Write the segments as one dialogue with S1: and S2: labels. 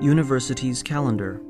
S1: University's calendar.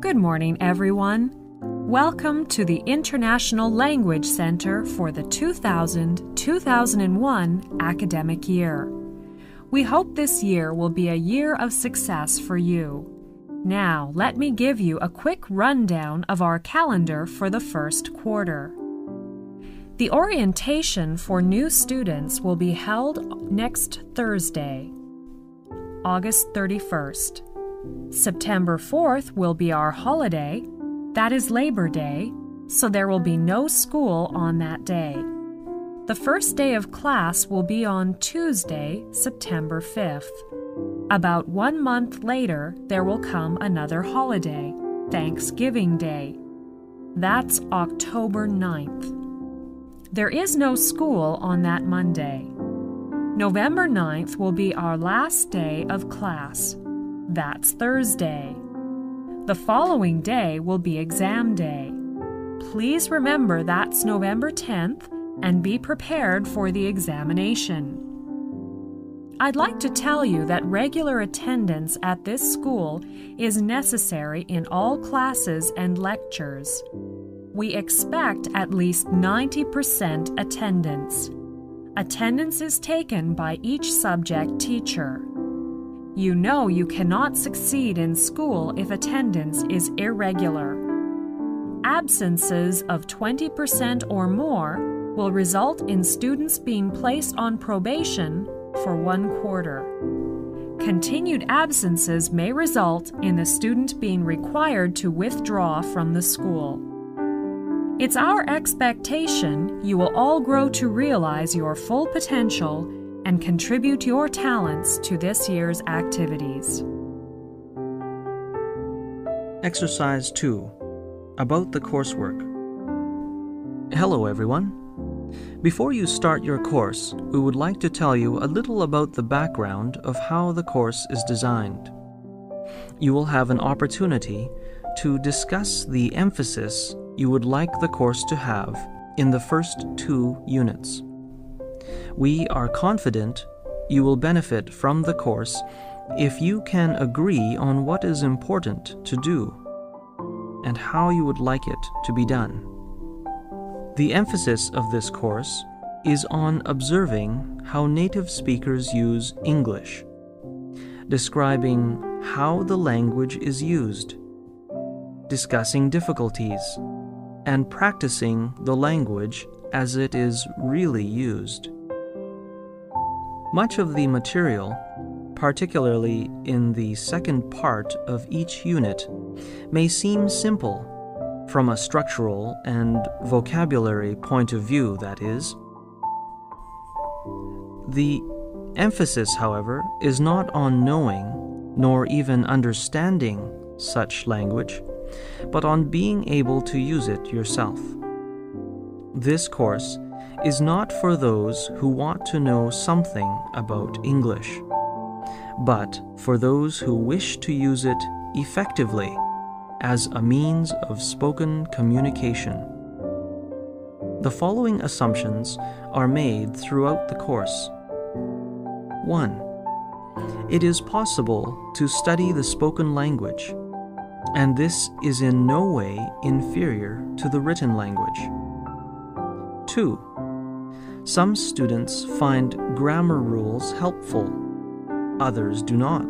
S2: Good morning, everyone. Welcome to the International Language Center for the 2000 2001 academic year. We hope this year will be a year of success for you. Now, let me give you a quick rundown of our calendar for the first quarter. The orientation for new students will be held next Thursday, August 31st. September 4th will be our holiday, that is Labor Day, so there will be no school on that day. The first day of class will be on Tuesday, September 5th. About one month later, there will come another holiday, Thanksgiving Day. That's October 9th. There is no school on that Monday. November 9th will be our last day of class. That's Thursday. The following day will be exam day. Please remember that's November 10th and be prepared for the examination. I'd like to tell you that regular attendance at this school is necessary in all classes and lectures. We expect at least 90% attendance. Attendance is taken by each subject teacher. You know you cannot succeed in school if attendance is irregular. Absences of 20% or more will result in students being placed on probation for one quarter. Continued absences may result in the student being required to withdraw from the school. It's our expectation you will all grow to realize your full potential and contribute your talents to this year's activities.
S1: Exercise 2 About the coursework. Hello, everyone. Before you start your course, we would like to tell you a little about the background of how the course is designed. You will have an opportunity to discuss the emphasis you would like the course to have in the first two units. We are confident you will benefit from the course if you can agree on what is important to do and how you would like it to be done. The emphasis of this course is on observing how native speakers use English, describing how the language is used, discussing difficulties, and practicing the language as it is really used. Much of the material, particularly in the second part of each unit, may seem simple from a structural and vocabulary point of view, that is. The emphasis, however, is not on knowing nor even understanding such language, but on being able to use it yourself. This course is not for those who want to know something about English, but for those who wish to use it effectively as a means of spoken communication. The following assumptions are made throughout the course. 1. It is possible to study the spoken language, and this is in no way inferior to the written language. 2. Some students find grammar rules helpful, others do not.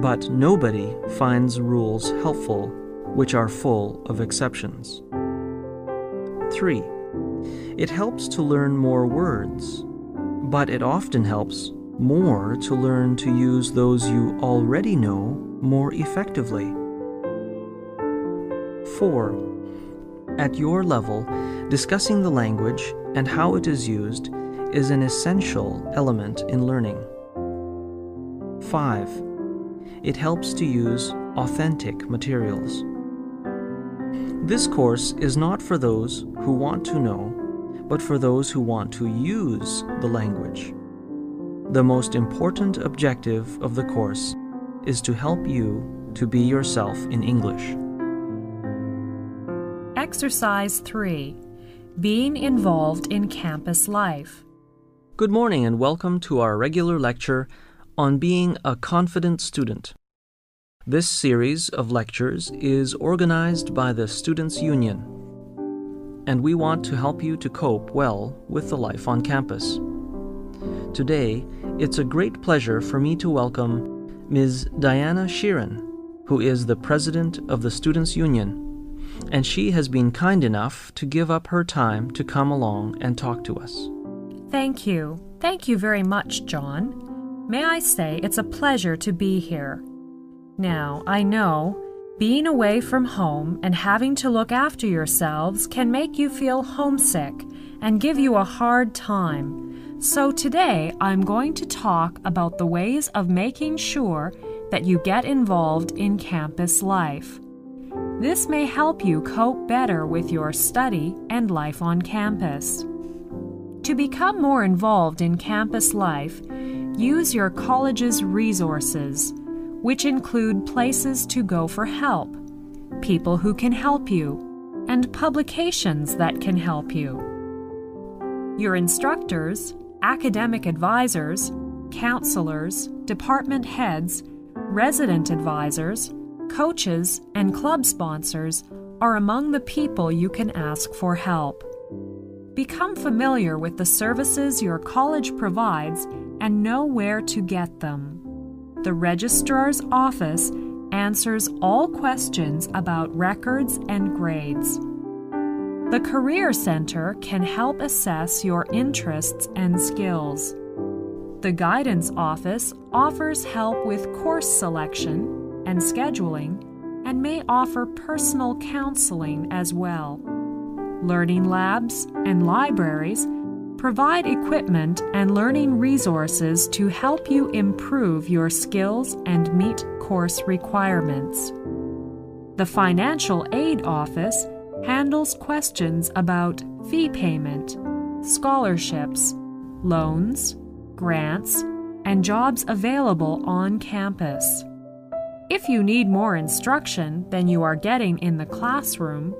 S1: But nobody finds rules helpful which are full of exceptions. 3. It helps to learn more words, but it often helps more to learn to use those you already know more effectively. 4. At your level, discussing the language and how it is used is an essential element in learning. 5 it helps to use authentic materials. This course is not for those who want to know, but for those who want to use the language. The most important objective of the course is to help you to be yourself in English.
S2: Exercise 3 Being involved in campus life.
S1: Good morning and welcome to our regular lecture on being a confident student. This series of lectures is organized by the Students' Union, and we want to help you to cope well with the life on campus. Today, it's a great pleasure for me to welcome Ms. Diana Sheeran, who is the president of the Students' Union, and she has been kind enough to give up her time to come along and talk to us.
S2: Thank you. Thank you very much, John. May I say it's a pleasure to be here. Now, I know being away from home and having to look after yourselves can make you feel homesick and give you a hard time. So, today I'm going to talk about the ways of making sure that you get involved in campus life. This may help you cope better with your study and life on campus. To become more involved in campus life, use your college's resources, which include places to go for help, people who can help you, and publications that can help you. Your instructors, academic advisors, counselors, department heads, resident advisors, coaches, and club sponsors are among the people you can ask for help. Become familiar with the services your college provides and know where to get them. The Registrar's Office answers all questions about records and grades. The Career Center can help assess your interests and skills. The Guidance Office offers help with course selection and scheduling and may offer personal counseling as well. Learning labs and libraries provide equipment and learning resources to help you improve your skills and meet course requirements. The Financial Aid Office handles questions about fee payment, scholarships, loans, grants, and jobs available on campus. If you need more instruction than you are getting in the classroom,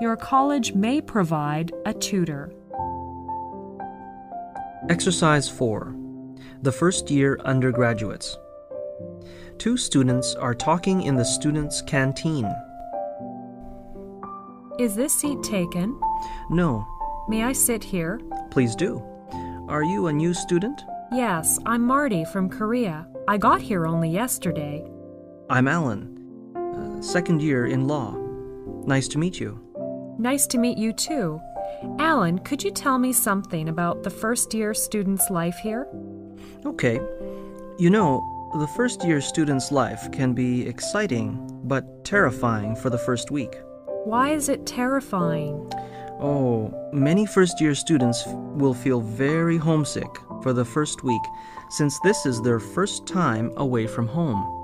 S2: your college may provide a tutor.
S1: Exercise 4 The First Year Undergraduates. Two students are talking in the students' canteen.
S2: Is this seat taken?
S1: No,
S2: May I sit here?
S1: please do. Are you a new student?
S2: Yes, I'm Marty from Korea. I got here only yesterday.
S1: I'm Alan, uh, second year in law. Nice to meet you.
S2: Nice to meet you too. Alan, could you tell me something about the first year student's life here?
S1: Okay. You know, the first year student's life can be exciting but terrifying for the first week.
S2: Why is it terrifying?
S1: Oh, many first year students will feel very homesick for the first week since this is their first time away from home.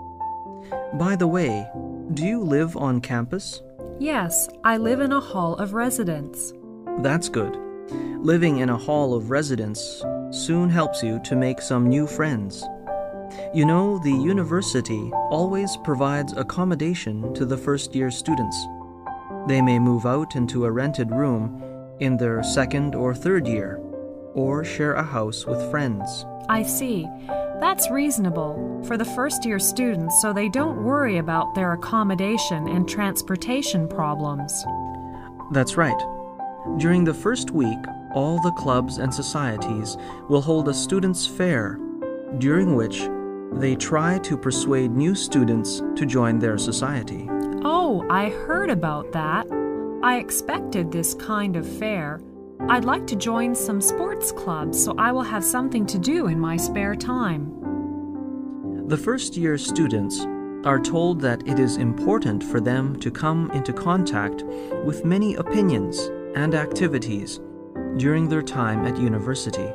S1: By the way, do you live on campus?
S2: Yes, I live in a hall of residence.
S1: That's good. Living in a hall of residence soon helps you to make some new friends. You know, the university always provides accommodation to the first year students. They may move out into a rented room in their second or third year, or share a house with friends.
S2: I see. That's reasonable for the first year students so they don't worry about their accommodation and transportation problems.
S1: That's right. During the first week, all the clubs and societies will hold a students' fair, during which they try to persuade new students to join their society.
S2: Oh, I heard about that. I expected this kind of fair. I'd like to join some sports clubs so I will have something to do in my spare time.
S1: The first year students are told that it is important for them to come into contact with many opinions and activities during their time at university.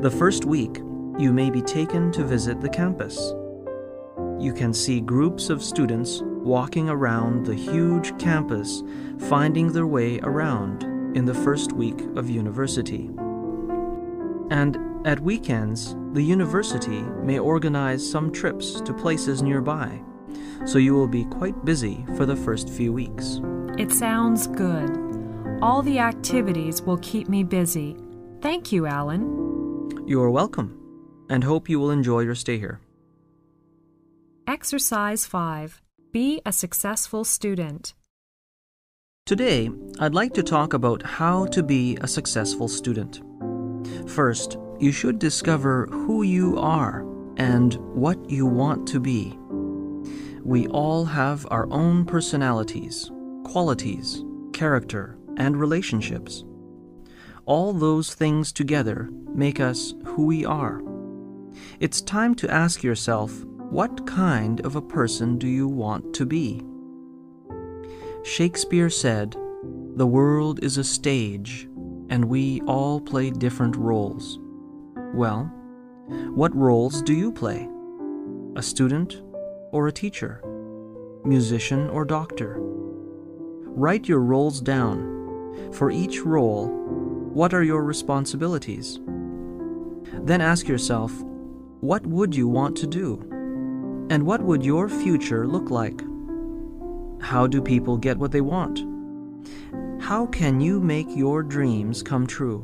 S1: The first week, you may be taken to visit the campus. You can see groups of students walking around the huge campus, finding their way around in the first week of university. And at weekends, the university may organize some trips to places nearby, so you will be quite busy for the first few weeks.
S2: It sounds good. All the activities will keep me busy. Thank you, Alan.
S1: You are welcome. and hope you will enjoy your stay here.
S2: Exercise 5 Be a successful student.
S1: Today, I'd like to talk about how to be a successful student. First, you should discover who you are and what you want to be. We all have our own personalities, qualities, character, and relationships. All those things together make us who we are. It's time to ask yourself what kind of a person do you want to be? Shakespeare said, The world is a stage, and we all play different roles. Well, what roles do you play? A student or a teacher? Musician or doctor? Write your roles down. For each role, what are your responsibilities? Then ask yourself, what would you want to do? And what would your future look like? How do people get what they want? How can you make your dreams come true?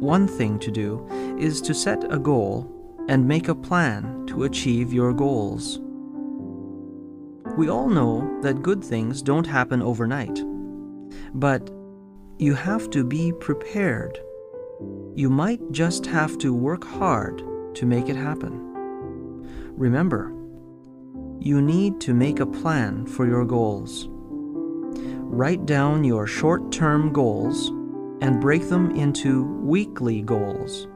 S1: One thing to do is to set a goal and make a plan to achieve your goals. We all know that good things don't happen overnight, but you have to be prepared. You might just have to work hard to make it happen. Remember, you need to make a plan for your goals. Write down your short term goals and break them into weekly goals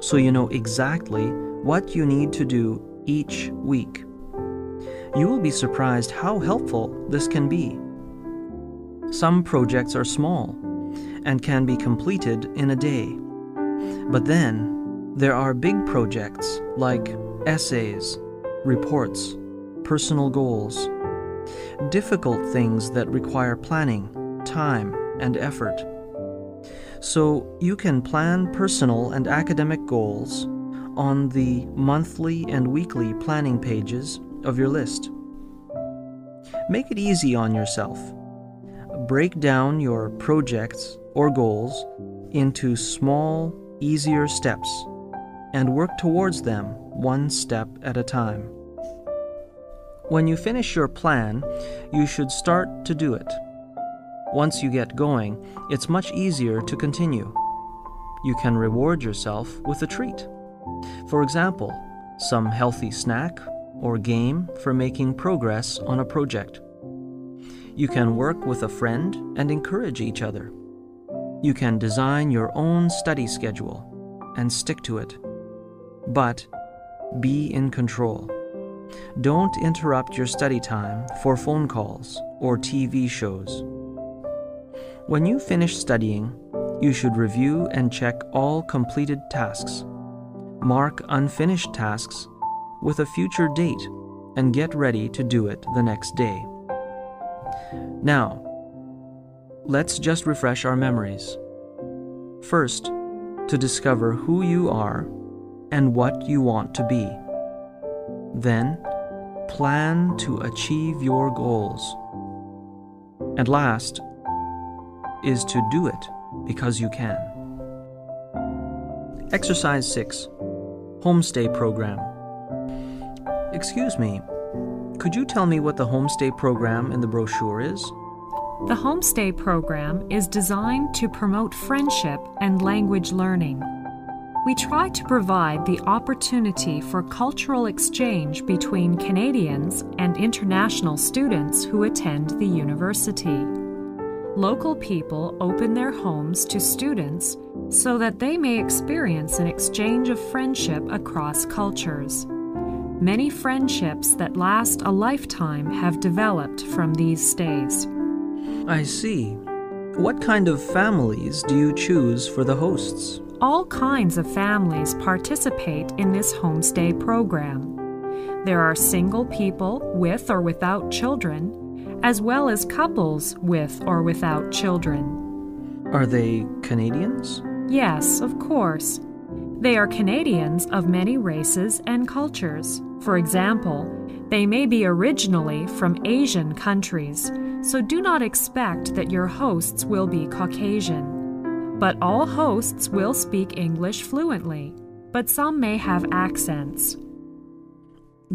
S1: so you know exactly what you need to do each week. You will be surprised how helpful this can be. Some projects are small and can be completed in a day. But then there are big projects like essays, reports, personal goals, difficult things that require planning, time, and effort. So you can plan personal and academic goals on the monthly and weekly planning pages of your list. Make it easy on yourself. Break down your projects or goals into small, easier steps and work towards them one step at a time. When you finish your plan, you should start to do it. Once you get going, it's much easier to continue. You can reward yourself with a treat. For example, some healthy snack or game for making progress on a project. You can work with a friend and encourage each other. You can design your own study schedule and stick to it. But be in control. Don't interrupt your study time for phone calls or TV shows. When you finish studying, you should review and check all completed tasks. Mark unfinished tasks with a future date and get ready to do it the next day. Now, let's just refresh our memories. First, to discover who you are and what you want to be. Then, plan to achieve your goals. And last, is to do it because you can. Exercise 6 Homestay Program. Excuse me, could you tell me what the homestay program in the brochure is?
S2: The Homestay program is designed to promote friendship and language learning. We try to provide the opportunity for cultural exchange between Canadians and international students who attend the university. Local people open their homes to students so that they may experience an exchange of friendship across cultures. Many friendships that last a lifetime have developed from these stays.
S1: I see. What kind of families do you choose for the hosts?
S2: All kinds of families participate in this homestay program. There are single people with or without children, as well as couples with or without children.
S1: Are they Canadians?
S2: Yes, of course. They are Canadians of many races and cultures. For example, they may be originally from Asian countries, so do not expect that your hosts will be Caucasian. But all hosts will speak English fluently. but some may have accents.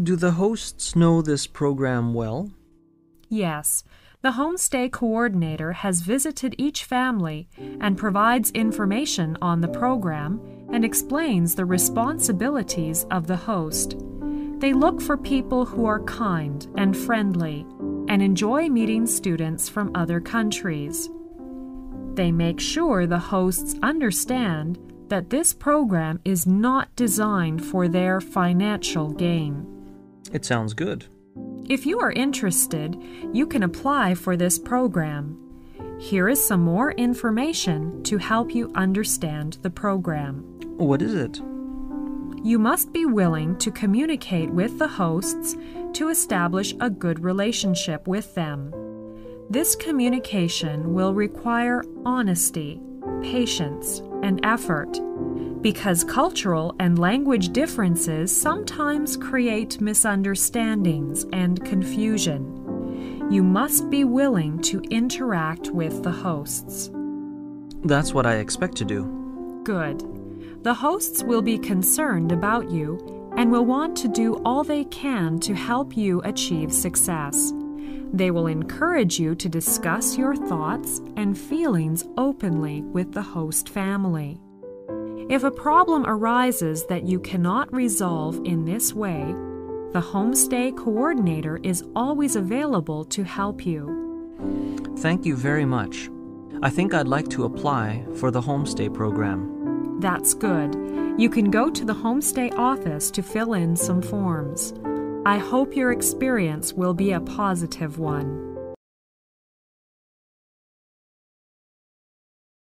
S1: Do the hosts know this program well?
S2: Yes, the homestay coordinator has visited each family and provides information on the program and explains the responsibilities of the host. They look for people who are kind and friendly and enjoy meeting students from other countries. They make sure the hosts understand that this program is not designed for their financial gain.
S1: It sounds good.
S2: If you are interested, you can apply for this program. Here is some more information to help you understand the program.
S1: What is it?
S2: You must be willing to communicate with the hosts to establish a good relationship with them. This communication will require honesty, patience, and effort because cultural and language differences sometimes create misunderstandings and confusion. You must be willing to interact with the hosts.
S1: That's what I expect to do.
S2: Good. The hosts will be concerned about you and will want to do all they can to help you achieve success. They will encourage you to discuss your thoughts and feelings openly with the host family. If a problem arises that you cannot resolve in this way, the homestay coordinator is always available to help you.
S1: Thank you very much. I think I'd like to apply for the homestay program.
S2: That's good. You can go to the homestay office to fill in some forms. I hope your experience will be a positive one.